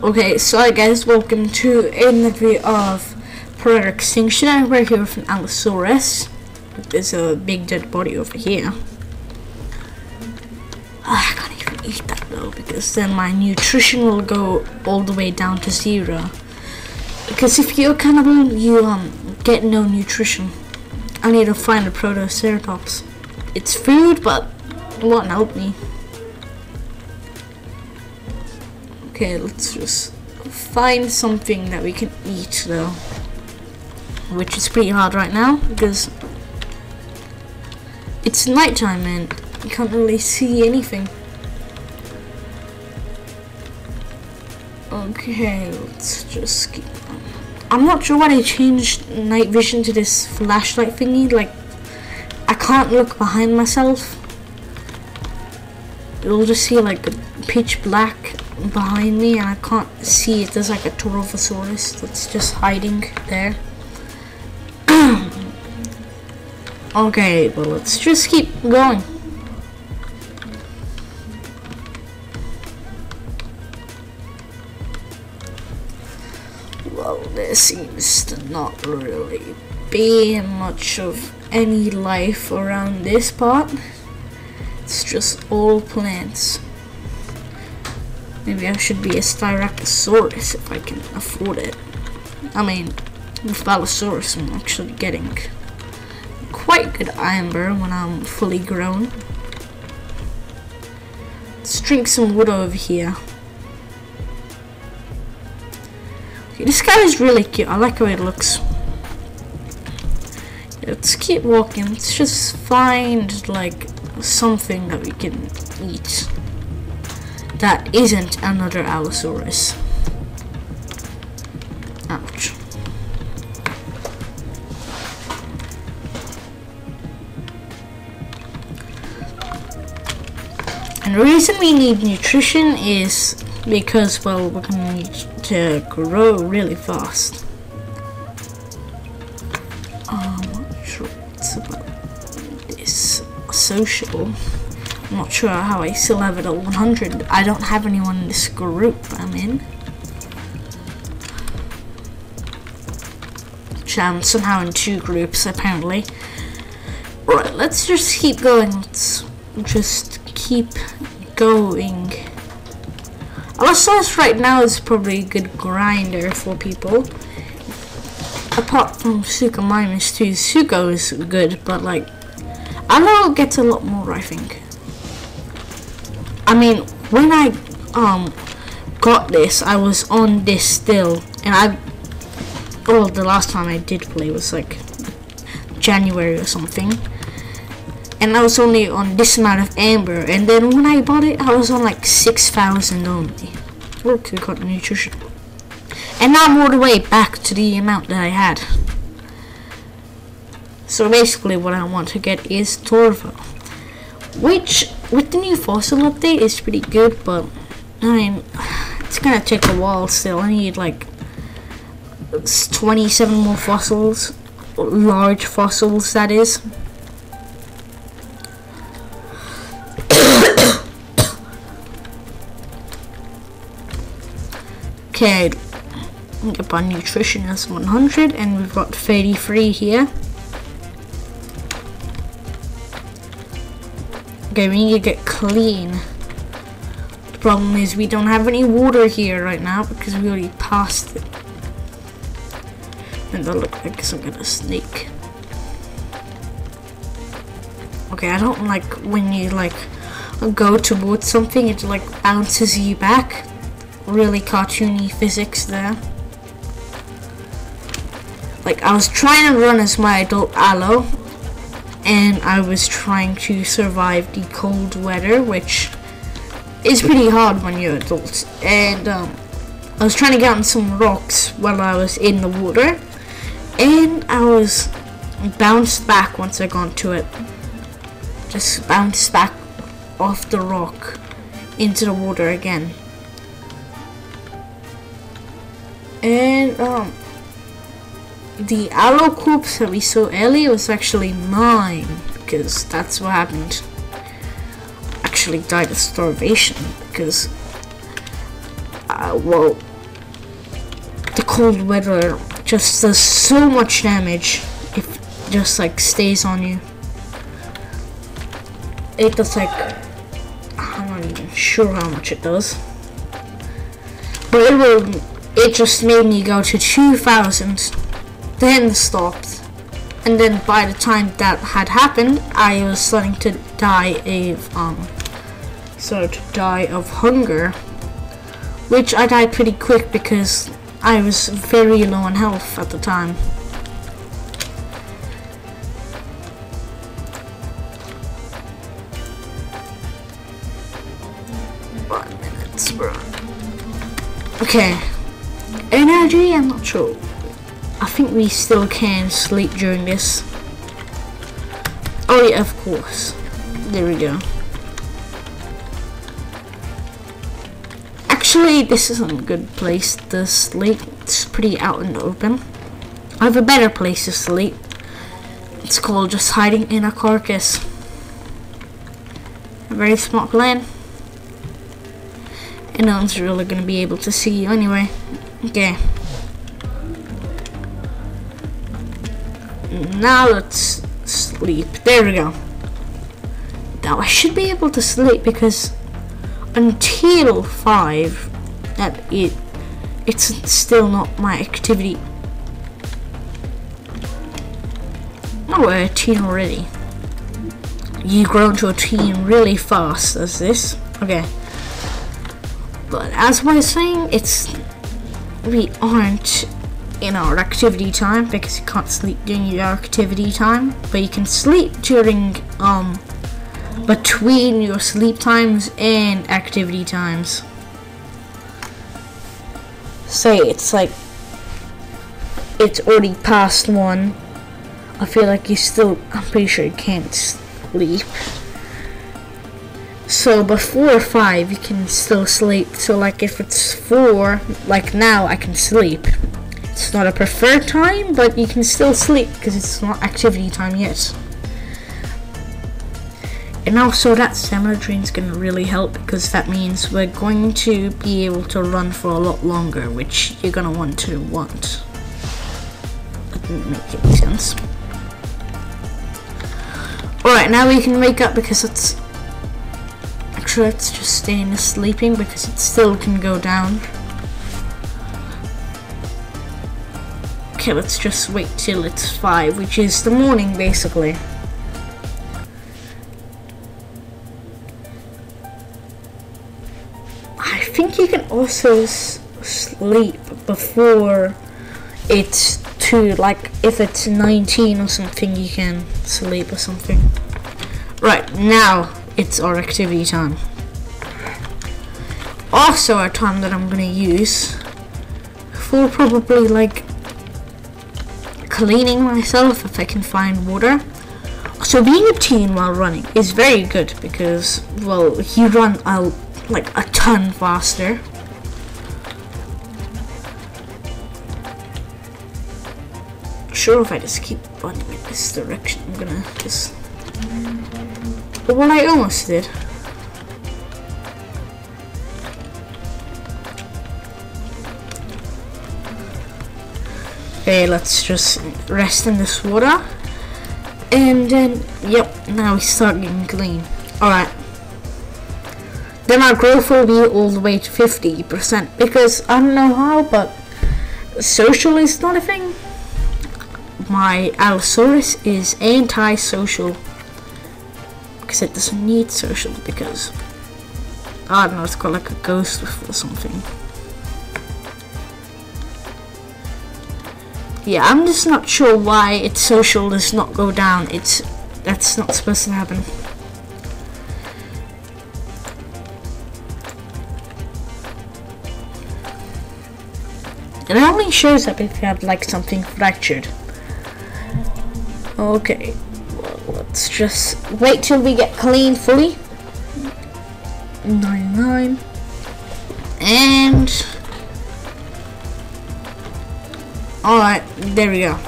Okay, so guys, welcome to another video of Prior Extinction. We're here with an Allosaurus. There's a big dead body over here. Ah, I can't even eat that though, because then my nutrition will go all the way down to zero. Because if you're cannibal, you um get no nutrition. I need to find a Protoceratops. It's food, but it won't help me. Okay, let's just find something that we can eat though. Which is pretty hard right now because it's nighttime and you can't really see anything. Okay, let's just keep on. I'm not sure why they changed night vision to this flashlight thingy. Like, I can't look behind myself. You'll just see like pitch black behind me and I can't see it. There's like a Torosaurus that's just hiding there. okay, but let's just keep going. Well, there seems to not really be much of any life around this part. It's just all plants. Maybe I should be a Styracosaurus if I can afford it. I mean, with Allosaurus I'm actually getting quite good amber when I'm fully grown. Let's drink some water over here. Okay, this guy is really cute. I like how it looks. Let's keep walking. Let's just find like something that we can eat that isn't another Allosaurus. Ouch. And the reason we need nutrition is because, well, we're gonna need to grow really fast. Not sure what's about this social. I'm not sure how I still have it at 100. I don't have anyone in this group I'm in. Which I'm somehow in two groups, apparently. Right, let's just keep going. Let's just keep going. Allosaurus right now is probably a good grinder for people. Apart from Suchomimus too. Suko is good, but like, Allo gets a lot more, I think. I mean, when I um got this, I was on this still, and I well, the last time I did play was like January or something, and I was only on this amount of amber, and then when I bought it, I was on like six thousand only. Look, I got nutrition, and now I'm all the way back to the amount that I had. So basically, what I want to get is Torvo, which with the new fossil update it's pretty good, but I mean, it's gonna take a while still. I need like 27 more fossils, large fossils that is. okay, get our nutrition as 100 and we've got 33 here. Okay, we need to get clean. The problem is we don't have any water here right now because we already passed it. And that looks like some kind of snake. Okay, I don't like when you like go towards something, it like bounces you back. Really cartoony physics there. Like I was trying to run as my adult Allo, and I was trying to survive the cold weather, which is pretty hard when you're adult. And um, I was trying to get on some rocks while I was in the water, and I was bounced back once I got to it. Just bounced back off the rock into the water again. And um, the Allo corpse that we saw earlier was actually mine because that's what happened. Actually died of starvation because uh, well, the cold weather just does so much damage if it just like stays on you. It does like, I'm not even sure how much it does. But it will, it just made me go to 2000, then stopped. And then by the time that had happened, I was starting to die of, um, started to die of hunger. Which I died pretty quick because I was very low on health at the time. Minute, bro. Okay. Energy, I'm not sure. I think we still can sleep during this. Oh yeah, of course. There we go. Actually, this isn't a good place to sleep. It's pretty out in the open. I have a better place to sleep. It's called just hiding in a carcass. A very smart plan. And no one's really gonna be able to see you anyway. Okay. Now let's sleep. There we go. Now I should be able to sleep because until 5 that it it's still not my activity. Oh, we're a teen already. You grow into a teen really fast as this. Okay. But as was saying, it's we aren't in our activity time because you can't sleep during your activity time, but you can sleep during um between your sleep times and activity times. Say it's like it's already past one. I feel like you still I'm pretty sure you can't sleep. So before five, you can still sleep. So like if it's four, like now, I can sleep. It's not a preferred time, but you can still sleep because it's not activity time yet. And also that stamina drain is going to really help because that means we're going to be able to run for a lot longer, which you're going to want to want. That didn't make any sense. Alright, now we can wake up because it's Actually, let's just stay in the sleeping because it still can go down. Okay, let's just wait till it's 5, which is the morning basically. I think you can also sleep before it's two, like if it's 19 or something, you can sleep or something. Right, now it's our activity time. Also a time that I'm gonna use for probably like cleaning myself if I can find water. So being a teen while running is very good because well you run out like a ton faster. Sure if I just keep running in this direction I'm gonna just well, I almost did. Okay, let's just rest in this water. And then, yep, now we start getting clean. Alright. Then our growth will be all the way to 50% because I don't know how, but social is not a thing. My Allosaurus is anti-social because it doesn't need social because I don't know, it's got like a ghost or something. Yeah, I'm just not sure why its social does not go down. It's that's not supposed to happen. It only shows up if you have like something fractured. Okay let's just wait till we get clean fully. 99. And... Alright, there we go.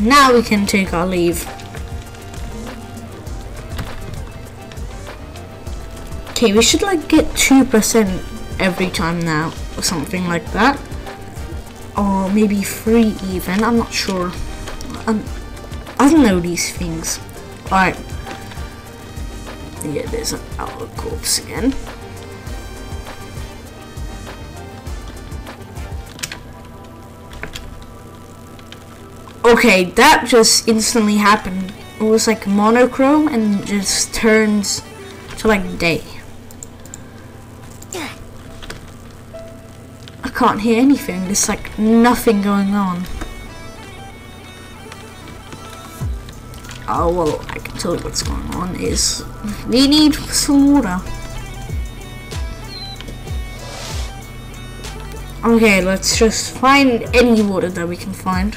Now we can take our leave. Okay, we should like get 2% every time now. or something like that. Or maybe three even, I'm not sure. Um, I don't know these things. Alright. Yeah, there's an owl corpse again. Okay, that just instantly happened. It was like monochrome and just turns to like day. I can't hear anything. There's like nothing going on. Oh well, I can tell you what's going on is we need some water. Okay, let's just find any water that we can find.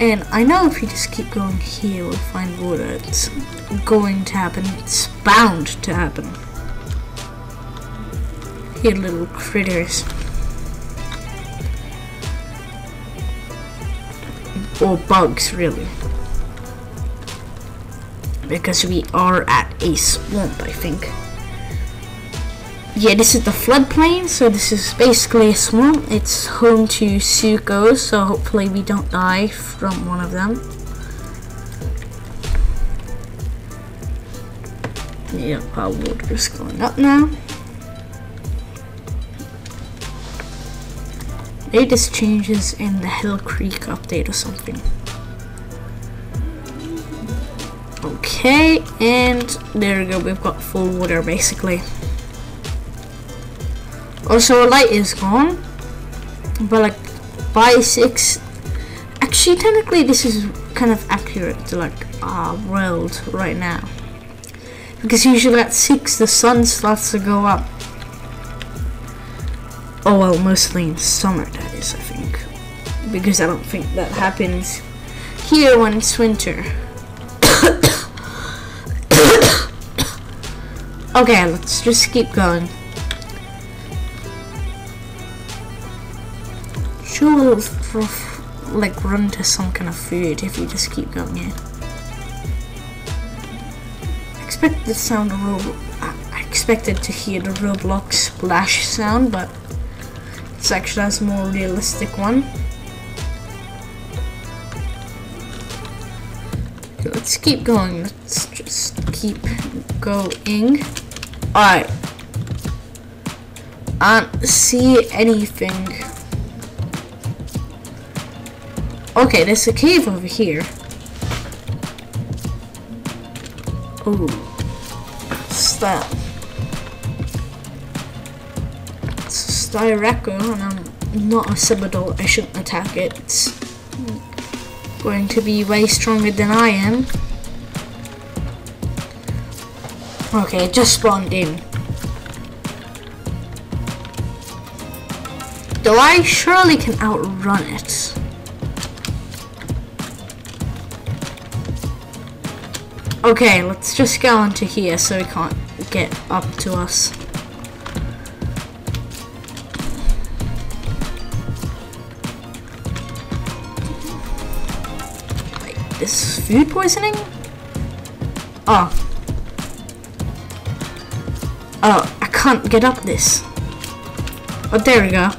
And I know if we just keep going here, we'll find water. It's going to happen. It's bound to happen. Here, little critters. Or bugs, really. Because we are at a swamp, I think yeah, this is the floodplain, so this is basically a swamp. It's home to Suko, so hopefully we don't die from one of them. Yeah, our water is going up now. Maybe this changes in the Hill Creek update or something. Okay, and there we go, we've got full water basically. Also, light is gone. But like, by 6... Actually, technically this is kind of accurate to like our world right now. Because usually at 6 the sun starts to go up. Oh well, mostly in summer that is, I think. Because I don't think that happens here when it's winter. okay, let's just keep going. Sure we'll like run to some kind of food if you just keep going here. I expect the sound of Rob I expected to hear the Roblox splash sound, but it's actually a more realistic one. let's keep going. Let's just keep going. Alright. I don't see anything. Okay, there's a cave over here. Oh. Stop. It's a Styraco, and I'm not a Sebadoh. I shouldn't attack it. It's going to be way stronger than I am. Okay, it just spawned in. Though I surely can outrun it. Okay, let's just go into here so he can't get up to us. Wait, this food poisoning? Oh. Oh, I can't get up this. Oh, there we go.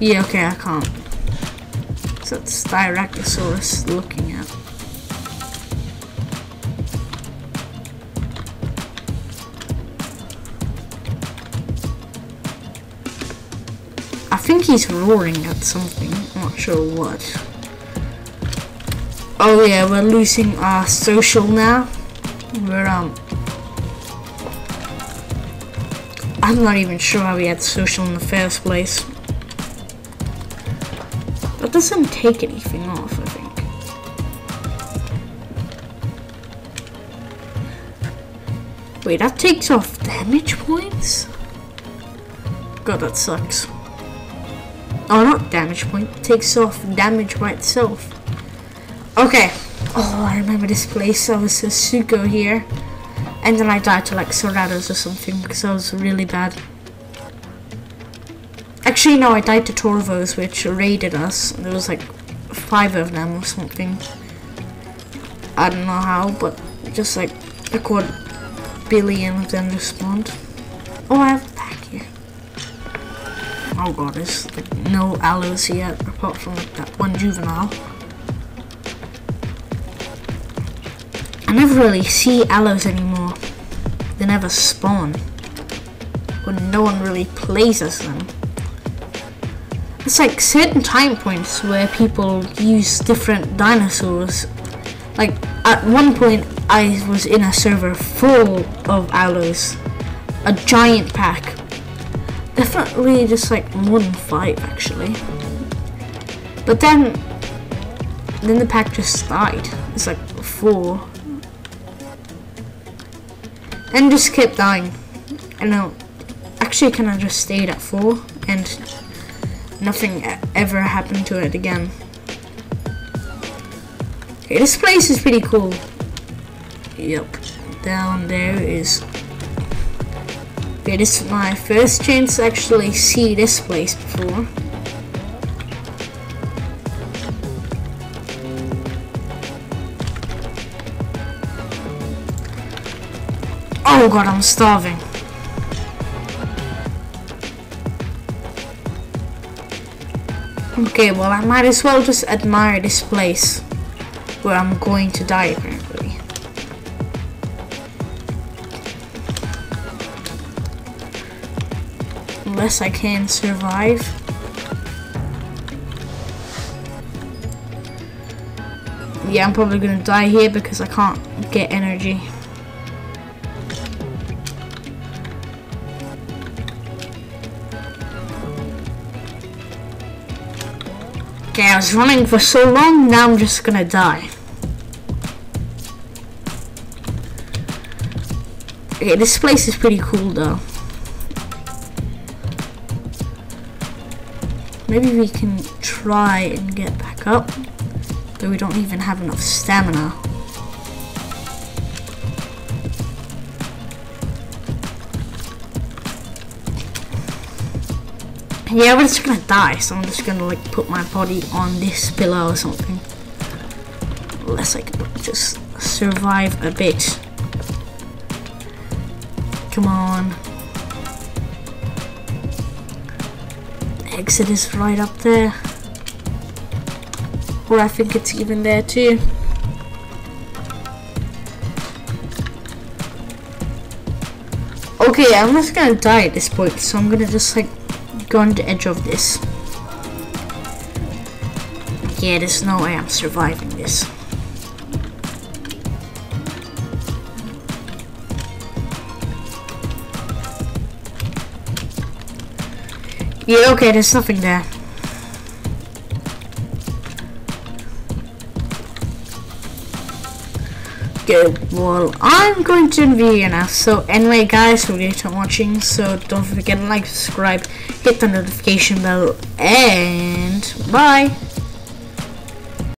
Yeah, okay, I can't that Styracosaurus looking at? I think he's roaring at something. I'm not sure what. Oh yeah, we're losing our social now. We're um I'm not even sure how we had social in the first place. Doesn't take anything off, I think. Wait, that takes off damage points? God, that sucks. Oh, not damage point. It takes off damage by itself. Okay. Oh, I remember this place. I was a Suko here. And then I died to like Ceratops or something because I was really bad. Actually, no, I died to Torvos, which raided us. There was like five of them or something. I don't know how, but just like a quad billion of them respawned. Oh, I have a pack here. Oh god, there's like no Allos yet, apart from like that one juvenile. I never really see Allos anymore. They never spawn. When no one really plays as them. It's like certain time points where people use different dinosaurs. Like at one point I was in a server full of Allos. A giant pack. Definitely just like more than five actually. But then then the pack just died. It's like four. And just kept dying. And I. Actually kind of just stayed at four and nothing ever happened to it again. Okay, this place is pretty cool. Yep, down there is... Okay, this is my first chance to actually see this place before. Oh god, I'm starving. Okay, well I might as well just admire this place where I'm going to die apparently. Unless I can survive. Yeah, I'm probably gonna die here because I can't get energy. Okay, I was running for so long, now I'm just gonna die. Okay, this place is pretty cool though. Maybe we can try and get back up, but we don't even have enough stamina. Yeah, we're just gonna die, so I'm just gonna like put my body on this pillow or something. I can just survive a bit. Come on. Exit is right up there. Or I think it's even there too. Okay, I'm just gonna die at this point, so I'm gonna just like go on the edge of this. Yeah, there's no way I'm surviving this. Yeah, okay, there's nothing there. Good. Well, I'm going to end video now. So anyway, guys, we're going to watching. So don't forget to like, subscribe, hit the notification bell, and bye.